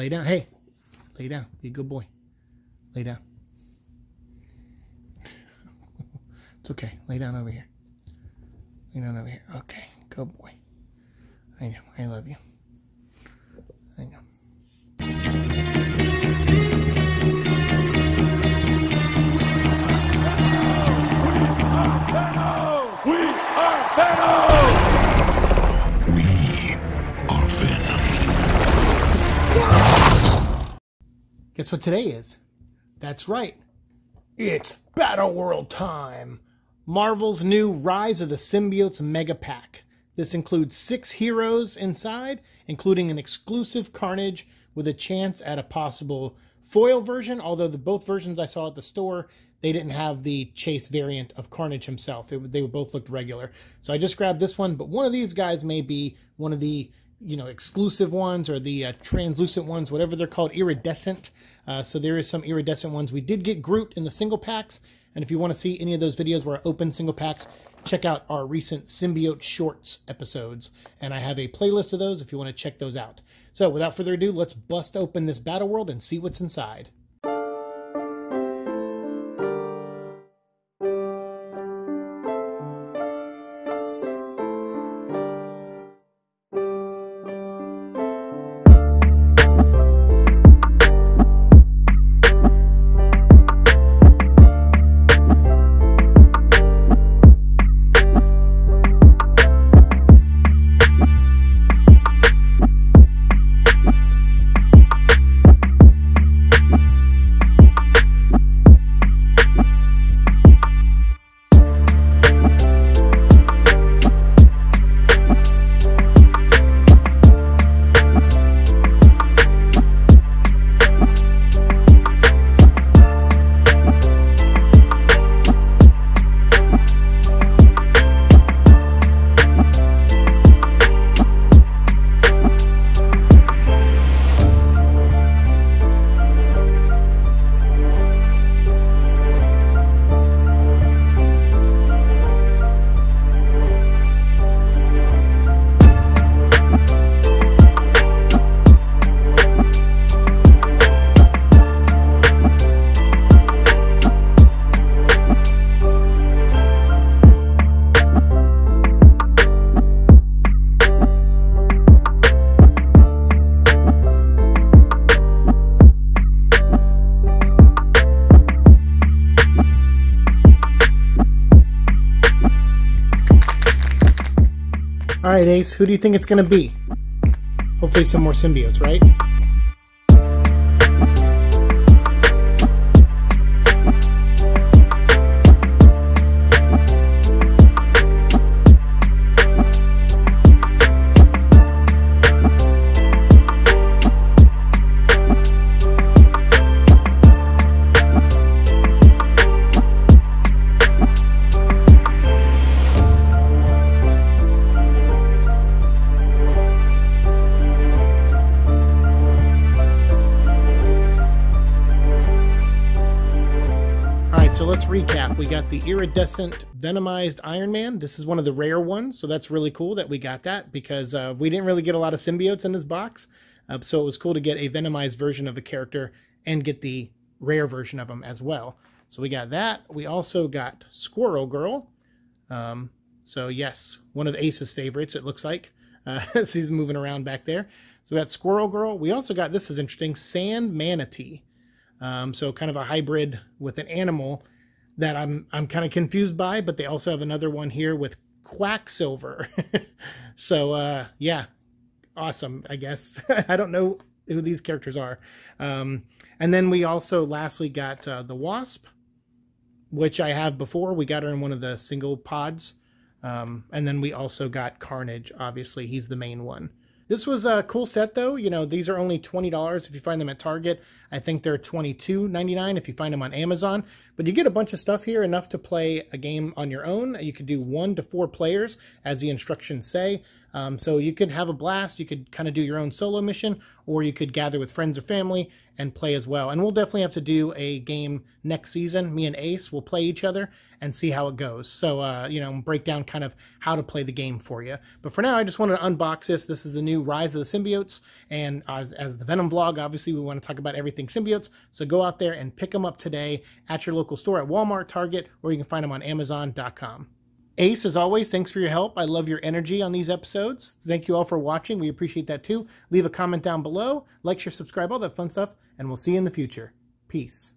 Lay down. Hey, lay down. Be a good boy. Lay down. it's okay. Lay down over here. Lay down over here. Okay. Good boy. I know. I love you. Guess what today is? That's right. It's Battleworld time. Marvel's new Rise of the Symbiotes Mega Pack. This includes six heroes inside, including an exclusive Carnage with a chance at a possible foil version. Although the both versions I saw at the store, they didn't have the Chase variant of Carnage himself. It, they both looked regular. So I just grabbed this one, but one of these guys may be one of the you know exclusive ones or the uh, translucent ones, whatever they're called, iridescent. Uh, so there is some iridescent ones. We did get Groot in the single packs, and if you want to see any of those videos where I open single packs, check out our recent Symbiote Shorts episodes, and I have a playlist of those if you want to check those out. So without further ado, let's bust open this Battleworld and see what's inside. All right, Ace, who do you think it's going to be? Hopefully, some more symbiotes, right? So let's recap. We got the iridescent venomized Iron Man. This is one of the rare ones, so that's really cool that we got that because uh, we didn't really get a lot of symbiotes in this box. Uh, so it was cool to get a venomized version of a character and get the rare version of them as well. So we got that. We also got Squirrel Girl. Um, so yes, one of Ace's favorites, it looks like. Uh, as he's moving around back there. So we got Squirrel Girl. We also got, this is interesting, Sand Manatee. Um, so kind of a hybrid with an animal that I'm I'm kind of confused by, but they also have another one here with Quacksilver. so uh, yeah, awesome. I guess I don't know who these characters are. Um, and then we also lastly got uh, the Wasp, which I have before. We got her in one of the single pods. Um, and then we also got Carnage. Obviously, he's the main one. This was a cool set, though. You know, these are only $20 if you find them at Target. I think they're $22.99 if you find them on Amazon. But you get a bunch of stuff here, enough to play a game on your own. You could do one to four players, as the instructions say. Um, so you could have a blast. You could kind of do your own solo mission, or you could gather with friends or family and play as well. And we'll definitely have to do a game next season. Me and Ace will play each other and see how it goes. So, uh, you know, break down kind of how to play the game for you. But for now, I just wanted to unbox this. This is the new Rise of the Symbiotes. And as, as the Venom vlog, obviously, we want to talk about everything symbiotes. So go out there and pick them up today at your local store at Walmart, Target, or you can find them on Amazon.com. Ace, as always, thanks for your help. I love your energy on these episodes. Thank you all for watching. We appreciate that too. Leave a comment down below, like, share, subscribe, all that fun stuff, and we'll see you in the future. Peace.